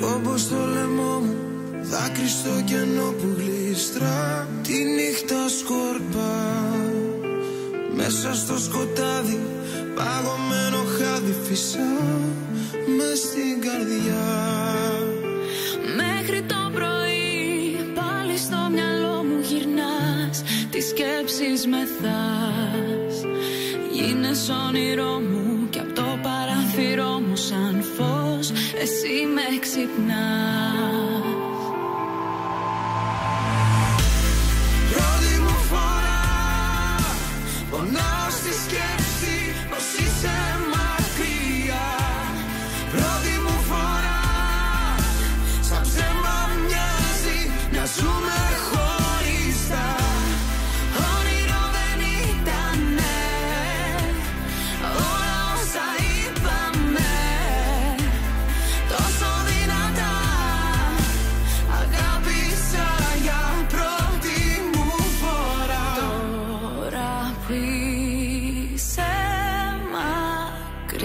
Φόβο στο λαιμό μου Δάκρυ στο κενό που γλίστρα Τη νύχτα σκορπά. Μέσα στο σκοτάδι Παγωμένο χάδι φυσά. Μες στην καρδιά. Μέχρι το πρωί Πάλι στο μυαλό μου γυρνάς. Τις σκέψεις μεθάς. Γίνες όνειρό μου. Και από το παράθυρό μου σαν φως Εσύ με ξυπνάς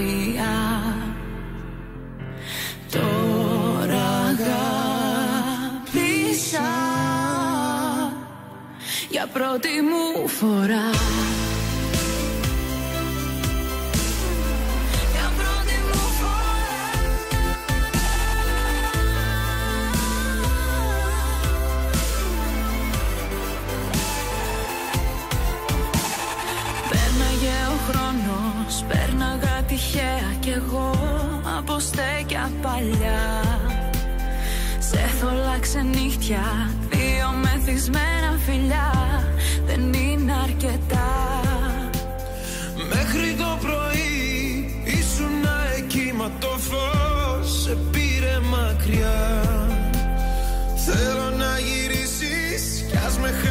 μακριά Τώρα αγάπησα Για πρώτη μου φορά. Για πρώτη μου Πέρναγε ο χρόνος, πέρναγα τυχαία κι εγώ από στέκια παλιά. Σε θολά ξενύχτια, δύο μεθυσμένα φιλιά. Δεν είναι αρκετά. Μέχρι το πρωί ήσουνα εκεί μα το φως σε πήρε μακριά. Θέλω να γυρίσεις κι ας με χάσεις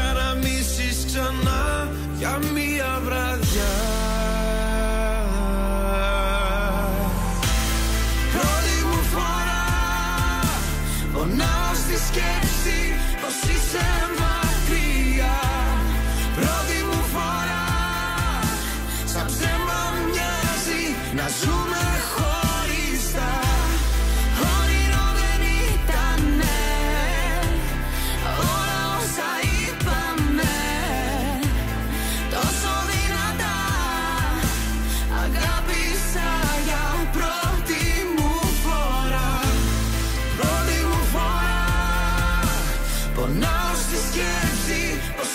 να ζούμε χωριστά. Όνειρο δεν ήταν όλα όσα είπαμε. Τόσο δυνατά. Αγάπησα για πρώτη μου φορά. Πρώτη μου φορά. Πονάω στη σκέψη πως